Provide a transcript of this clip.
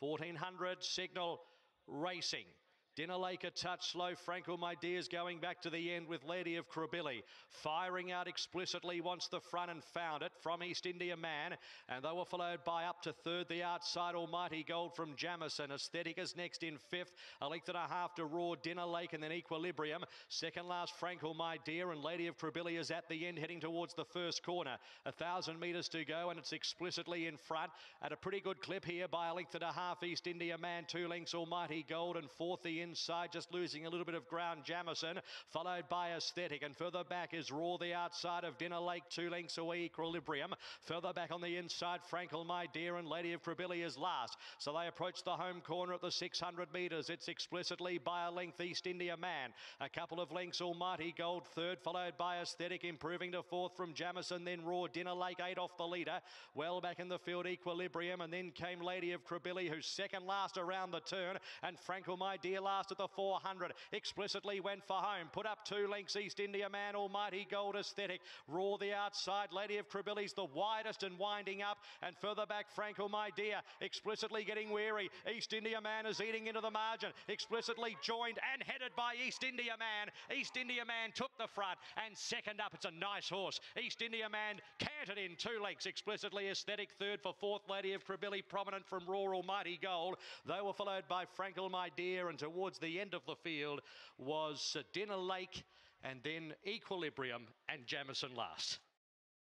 1400 signal racing. Dinner Lake a touch slow. Frankel, oh, my dears, going back to the end with Lady of Krabilly. Firing out explicitly, wants the front and found it from East Indiaman. And they were followed by up to third, the outside Almighty Gold from Jamison. Aesthetic is next in fifth. A length and a half to Raw, Dinner Lake, and then Equilibrium. Second last, Frankel, oh, my dear, and Lady of Krabilly is at the end, heading towards the first corner. A thousand metres to go, and it's explicitly in front at a pretty good clip here by a length and a half. East Indiaman, two lengths, Almighty Gold, and fourth, the inside, just losing a little bit of ground, Jamison, followed by Aesthetic. And further back is Raw, the outside of Dinner Lake, two lengths away, Equilibrium. Further back on the inside, Frankel, my dear, and Lady of Krabilly is last. So they approach the home corner at the 600 metres. It's explicitly by a length, East Indiaman. A couple of lengths, Almighty Gold, third, followed by Aesthetic, improving to fourth from Jamison, then Raw, Dinner Lake, eight off the leader. Well back in the field, Equilibrium, and then came Lady of Krabilly, who's second last around the turn, and Frankel, my dear, last at the 400. Explicitly went for home. Put up two lengths. East Indiaman, Almighty Gold Aesthetic. Raw the outside. Lady of Krabilly's the widest and winding up. And further back, Frankel, oh my dear, explicitly getting weary. East Indiaman is eating into the margin. Explicitly joined and headed by East Indiaman. East Indiaman took the front. And second up, it's a nice horse. East Indiaman cantered in two lengths. Explicitly Aesthetic third for fourth. Lady of Krabilly prominent from Raw Almighty Gold. They were followed by Frankel, my dear, and towards the end of the field was Dinner Lake and then Equilibrium and Jamison last.